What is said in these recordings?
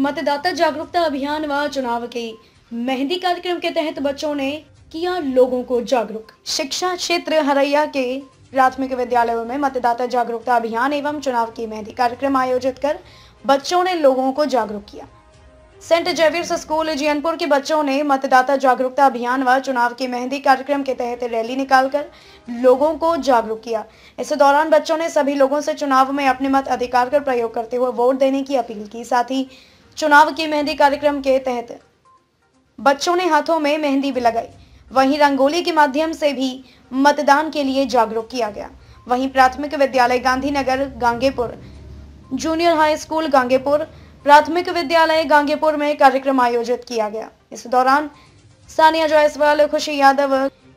मतदाता जागरूकता अभियान व चुनाव के मेहंदी कार्यक्रम के तहत बच्चों ने किया लोगों को जागरूक। शिक्षा क्षेत्र हरैया के प्राथमिक विद्यालयों में मतदाता जागरूकता अभियान एवं चुनाव की मेहंदी कार्यक्रम आयोजित कर बच्चों ने लोगों को जागरूक किया। सेंट जेवियर्स स्कूल जियनपुर के बच्चों ने मतदाता जागरूकता अभियान व चुनाव की मेहंदी कार्यक्रम के तहत रैली निकालकर लोगों को जागरूक किया। इस दौरान बच्चों ने सभी लोगों से चुनाव में अपने मत अधिकार का प्रयोग करते हुए वोट देने की अपील की। साथ ही चुनाव की मेहंदी कार्यक्रम के तहत। बच्चों ने हाथों में मेहंदी भी लगाई। वहीं रंगोली के माध्यम से भी मतदान के लिए जागरूक किया गया। वहीं प्राथमिक विद्यालय Gandhinagar, Gangepur, junior high school Gangepur, प्राथमिक विद्यालय गांगेपुर में कार्यक्रम आयोजित किया गया। इस दौरान सानिया जायसवाल, खुशी यादव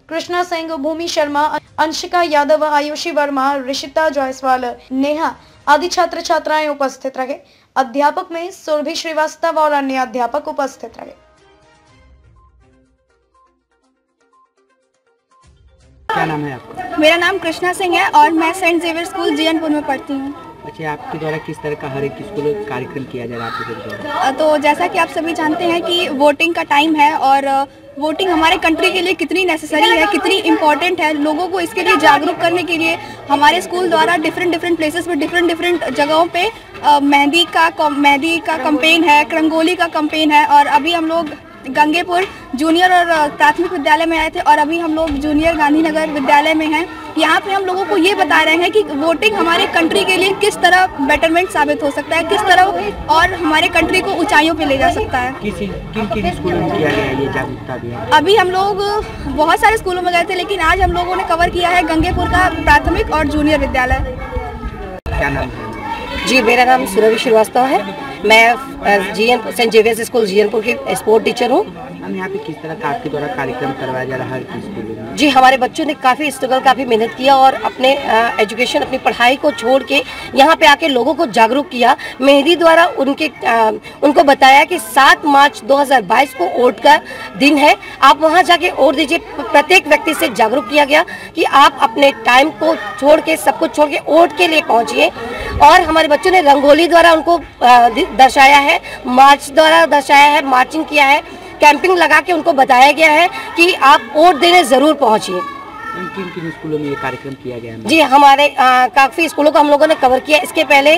कृष्णा सिंह भूमि शर्मा अंशिका यादव आयुषी वर्मा ऋषिता जायसवाल नेहा आदि छात्र छात्राएँ उपस्थित रहे। अध्यापक में सुरभि श्रीवास्तव और अन्य अध्यापक उपस्थित रहे। क्या नाम है आपका? मेरा नाम कृष्णा सिंह है और मैं सेंट जेवियर स्कूल जीएनपुर में पढ़ती हूँ। अच्छा आपके द्वारा किस तरह का हर एक स्कूल कार्यक्रम किया जा रहा है आपके द्वारा? तो जैसा कि आप सभी जानते हैं कि वोटिंग का टाइम है और वोटिंग हमारे कंट्री के लिए कितनी नेसेसरी है, कितनी इम्पोर्टेंट है, लोगों को इसके लिए जागरूक करने के लिए हमारे स्कूल द्वारा डिफरेंट डिफरेंट प्लेसेस पर डिफरेंट डिफरेंट जगहों पे मेहंदी का मेहंदी का कंपेन है क्रंगोली का कंपेन है और अभी हम लोग गंगेपुर जूनियर और प्राथमिक विद्यालय में आए थे और अभी हम लोग जूनियर गांधीनगर विद्यालय में हैं। यहाँ पे हम लोगों को ये बता रहे हैं कि वोटिंग हमारे कंट्री के लिए किस तरह बेटरमेंट साबित हो सकता है किस तरह और हमारे कंट्री को ऊंचाइयों पे ले जा सकता है। किस किन किन स्कूलों में किया गया ये जागरूकता अभियान? अभी हम लोग बहुत सारे स्कूलों में गए थे लेकिन आज हम लोगों ने कवर किया है गंगेपुर का प्राथमिक और जूनियर विद्यालय। क्या नाम जी मेरा नाम सुरभि श्रीवास्तव है। मैं G N Saint Xavier's school Jiyanpur की स्पोर्ट टीचर हूँ। हम यहाँ पे किस तरह का आपके द्वारा कार्यक्रम करवाया जा रहा है हर स्कूलों में जी हमारे बच्चों ने काफ़ी स्ट्रगल काफ़ी मेहनत किया और अपने एजुकेशन अपनी पढ़ाई को छोड़ के यहाँ पे आके लोगों को जागरूक किया। मेहंदी द्वारा उनके अ, उनको बताया कि 7 मार्च 2022 को वोट का दिन है। आप वहाँ जाके वोट दीजिए। प्रत्येक व्यक्ति से जागरूक किया गया कि आप अपने टाइम को छोड़ के सब कुछ छोड़ के वोट के लिए पहुँचिए। और हमारे बच्चों ने रंगोली द्वारा उनको दर्शाया है। मार्च द्वारा दर्शाया है मार्चिंग किया है। कैंपिंग लगा के उनको बताया गया है कि आप वोट देने ज़रूर पहुँचिए। किन किन स्कूलों में ये कार्यक्रम किया गया है? जी हमारे काफ़ी स्कूलों को हम लोगों ने कवर किया। इसके पहले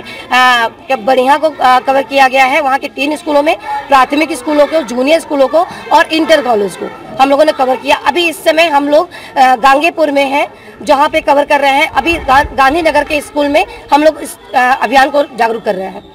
बढ़िया को अ, कवर किया गया है वहाँ के तीन स्कूलों में प्राथमिक स्कूलों को जूनियर स्कूलों को और इंटर कॉलेज को हम लोगों ने कवर किया। अभी इस समय हम लोग गांगेपुर में हैं जहाँ पे कवर कर रहे हैं। अभी गा, गांधीनगर के स्कूल में हम लोग इस अभियान को जागरूक कर रहे हैं।